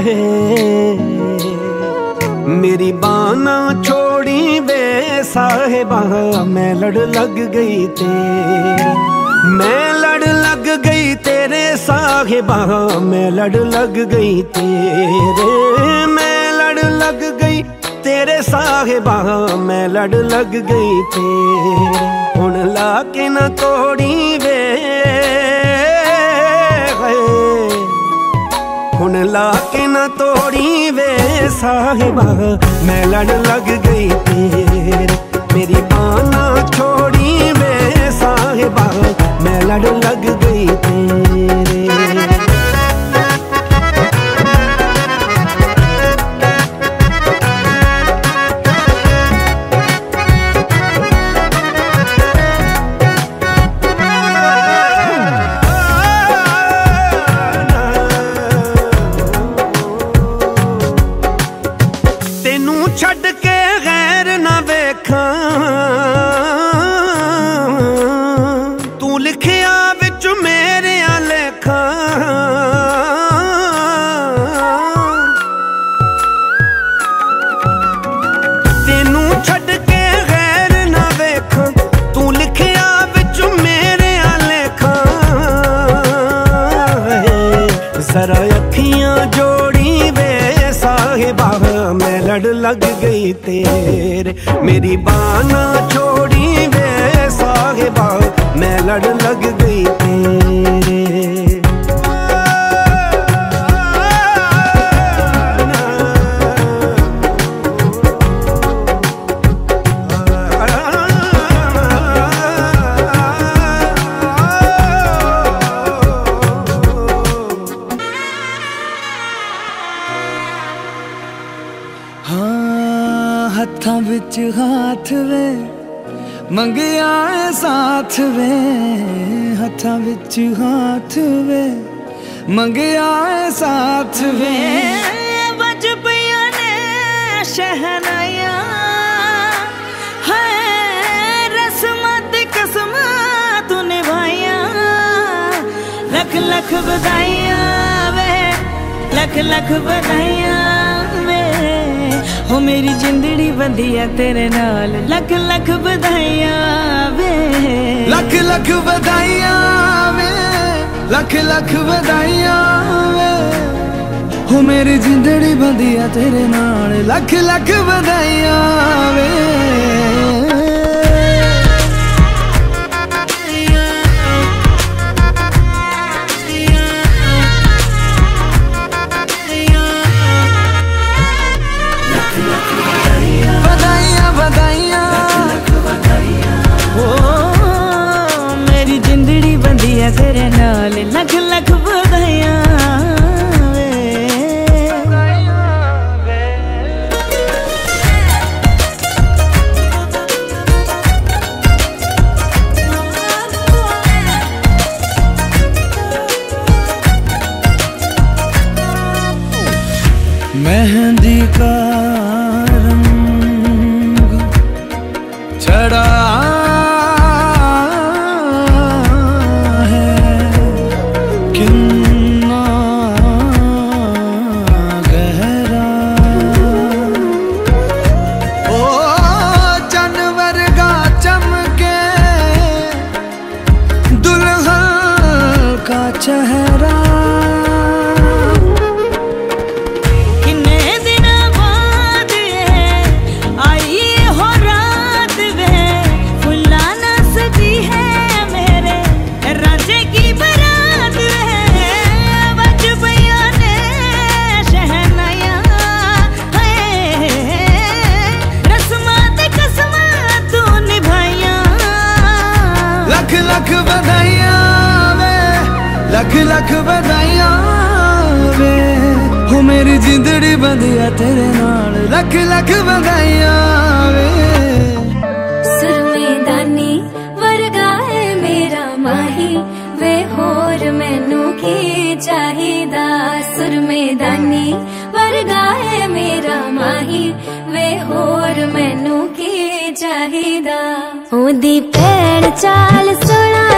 ਹੈ ਮੇਰੀ ਬਾਨਾ ਛੋੜੀ ਵੇ ਸਾਹਿਬਾ, ਮੈਂ ਲੜ ਲੱਗ ਗਈ ਤੇ। ਮੈਂ ਲੜ ਲੱਗ ਗਈ ਤੇਰੇ ਸਾਹਿਬਾ, ਮੈਂ ਲੜ ਲੱਗ ਗਈ ਤੇਰੇ। ਮੈਂ ਲੜ ਲੱਗ ਗਈ ਤੇਰੇ ਸਾਹਿਬਾ, ਮੈਂ ਲੜ ਲੱਗ ਗਈ ਤੇ ਹੁਣ ਲਾ ਕੇ ਨਾ ਤੋੜੀ ਵੇ। ਨਾ ਤੋੜੀ ਵੇ ਸਾਹਿਬਾ, ਮੈਂ ਲੜ ਲੱਗ ਗਈ ਤੇਰੇ ਮੇਰੀ ਬਾਨਾ ਛੋੜੀ ਵੇ ਸਾਹਿਬਾ, ਮੈਂ ਲੜ ਲੱਗ ਗਈ ਤੇਰੇ। ਮੇਰੀ ਬਾਨਾ ਛੋੜੀ ਵੇ ਸਾਹਿਬਾ ਮੈਂ ਲੜ ਲੱਗ ਹੱਥਾਂ ਵਿੱਚ ਹੱਥ ਵੇ ਮੰਗਿਆ ਏ ਸਾਥ ਵੇ ਹੱਥਾਂ ਵਿੱਚ ਹੱਥ ਵੇ ਮੰਗਿਆ ਏ ਸਾਥ ਵੇ ਵੱਜ ਪਈਆਂ ਨੇ ਸ਼ਹਿਨਾਈਆਂ ਹੈ ਰਸਮਾਂ ਤੇ ਕਸਮਾਂ ਤੂੰ ਨਿਭਾਈਆਂ ਲੱਖ ਲੱਖ ਵਧਾਈਆਂ ਵੇ ਲੱਖ ਲੱਖ ਵਧਾਈਆਂ ਵੇ ਹੋ ਮੇਰੀ ਜਿੰਦੜੀ ਬੰਦੀ ਤੇਰੇ ਨਾਲ। ਲੱਖ ਲੱਖ ਵਧਾਈਆਂ ਵੇ। ਲੱਖ ਲੱਖ ਵਧਾਈਆਂ ਵੇ। ਲੱਖ ਲੱਖ ਵਧਾਈਆਂ ਵੇ। ਹੋ ਮੇਰੀ ਜਿੰਦੜੀ ਬੰਦੀ ਆ ਤੇਰੇ ਨਾਲ। ਲੱਖ ਲੱਖ ਵਧਾਈਆਂ ਵੇ। मेहंदी ਲੱਖ ਲੱਖ ਵਧਾਈਆਂ ਵੇ ਲੱਖ ਲੱਖ ਵਧਾਈਆਂ ਵੇ। ਹੋ ਮੇਰੀ ਜਿੰਦੜੀ ਬੰਦਿਆ ਤੇਰੇ ਨਾਲ ਲੱਖ ਲੱਖ ਵਧਾਈਆਂ ਵੇ। ਸਰਮੇਦਾਨੀ ਵਰਗਾ ਹੈ ਮੇਰਾ ਮਾਹੀ ਵੇ ਹੋਰ ਮੈਨੂੰ ਕੀ ਚਾਹੀਦਾ? ਸਰਮੇਦਾਨੀ ਵਰਗਾ ਹੈ ਮੇਰਾ ਮਾਹੀ ਵੇ ਹੋਰ ਮੈਨੂੰ ਕੀ ਚਾਹੀਦਾ? ਉਹਦੀ ਪੈੜ ਚਾਲ ਸੁਣਾ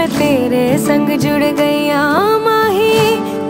ਚੂੜਾ ਪਾ ਕੇ ਤੇਰੀ ਗਲੀਆਂ 'ਚ